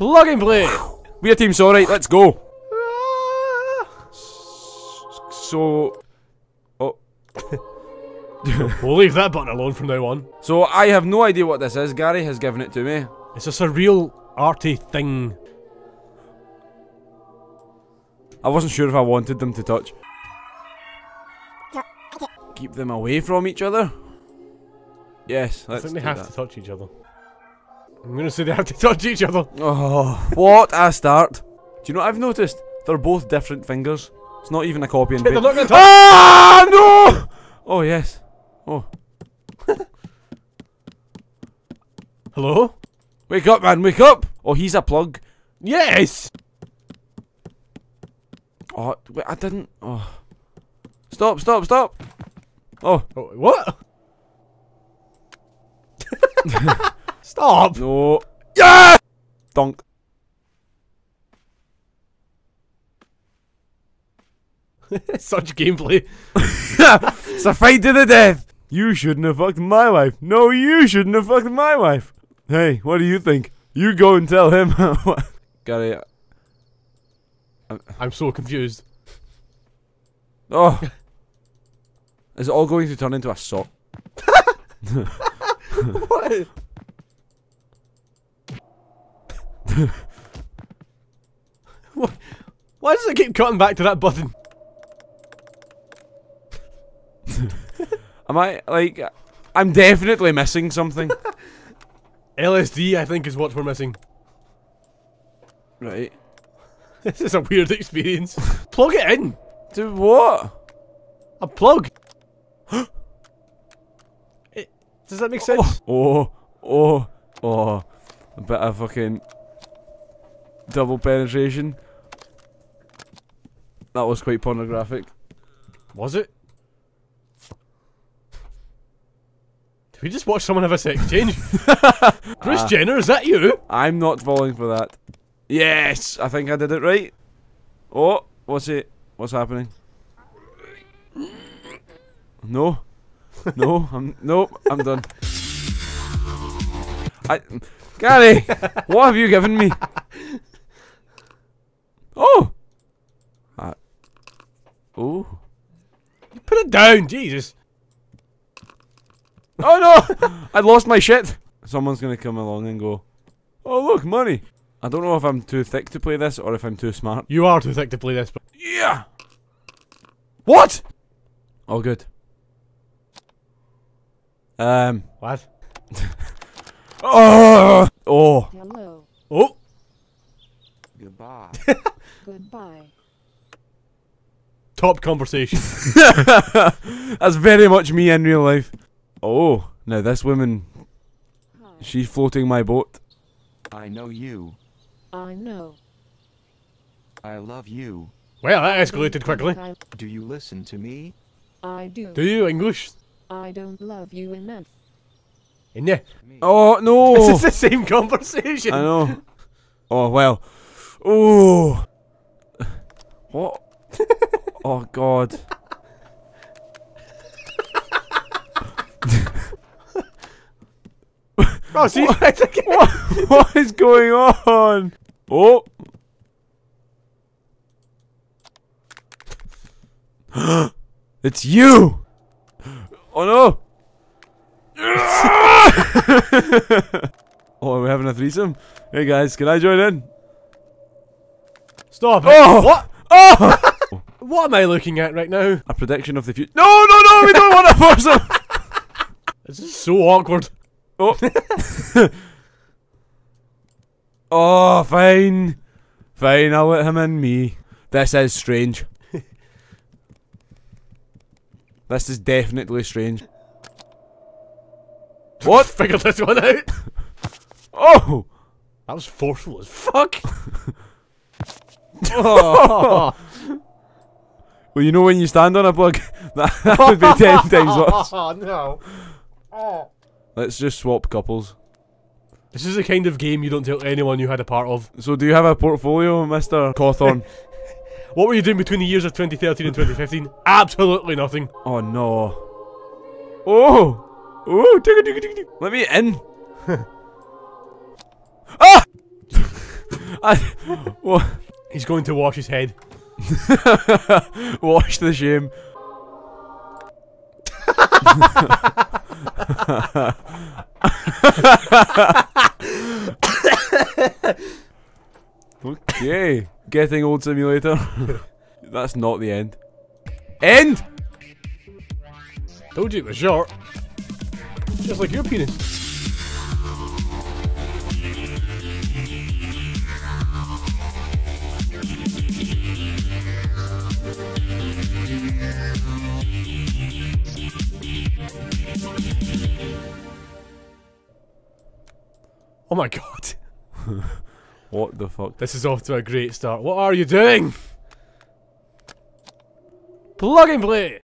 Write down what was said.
Plug and play! We're team Sawrite, let's go. So Oh we'll leave that button alone from now on. So I have no idea what this is. Gary has given it to me. It's a surreal, arty thing. I wasn't sure if I wanted them to touch. Keep them away from each other. Yes, I let's think they do have that. to touch each other. I'm gonna say they have to touch each other. Oh, what a start! Do you know what I've noticed? They're both different fingers. It's not even a copy and They're paste. not gonna touch. Ah no! Oh yes. Oh, Hello? wake up, man! Wake up! Oh, he's a plug. Yes! Oh, wait, I didn't. Oh, stop! Stop! Stop! Oh Oh, what? Stop! no! Yeah! Donk. Such gameplay. It's a fight to the death. You shouldn't have fucked my wife. No, you shouldn't have fucked my wife. Hey, what do you think? You go and tell him. Gary. I'm so confused. Oh. Is it all going to turn into a sock? what? Why- Why does it keep cutting back to that button? Am I like? I'm definitely missing something. LSD, I think, is what we're missing. right. This is a weird experience. plug it in. To what? A plug. It- does that make oh. sense? Oh, oh, oh. A bit of fucking double penetration. That was quite pornographic. Was it? Did we just watch someone have a sex change? Bruce Ah. Jenner, is that you? I'm not falling for that. Yes, I think I did it right. Oh, what's it? What's happening? No, no, I'm nope. I'm done. I, Gary, what have you given me? Oh, uh, oh, Put it down, Jesus. oh no! I lost my shit. Someone's gonna come along and go. Oh look, money. I don't know if I'm too thick to play this or if I'm too smart. You are too thick to play this, but Yeah. What? Oh, good. Um. what? Oh. Oh. Hello. Oh, Goodbye. Goodbye. Top conversation. That's very much me in real life. Oh. Now this woman, she's floating my boat. I know you. I know. I love you. well, that escalated quickly. Do you listen to me? I do. Do you English? I don't love you enough. In yeah. Me. Oh no. This is the same conversation. I know. Oh well. Oh. What? Oh God. Oh, see, What? what is going on? Oh. it's you. Oh no. oh, we're we having a threesome? Hey guys, can I join in? Stop it. Oh. What? Oh! What am I looking at right now? a prediction of the future. No, no, no, we don't want a foursome. This is so awkward. Oh. oh, fine. Fine, I'll let him in me. This is strange. this is definitely strange. What? Figured this one out. Oh! That was forceful as fuck. oh. Well, you know when you stand on a plug, that, that would be ten times worse. Oh no. Oh. Let's just swap couples. This is the kind of game you don't tell anyone you had a part of. So, do you have a portfolio, Mister Cawthorn? What were you doing between the years of 2013 and 2015? Absolutely nothing. oh no! Oh! Oh! digga, digga, digga, digga. Let me in. ah! I, what? He's going to wash his head. Wash the shame. okay, getting old simulator. That's not the end. End. Told you it was short. Just like your penis. Oh my god. What the fuck? This is off to a great start. What are you doing? Plug and play!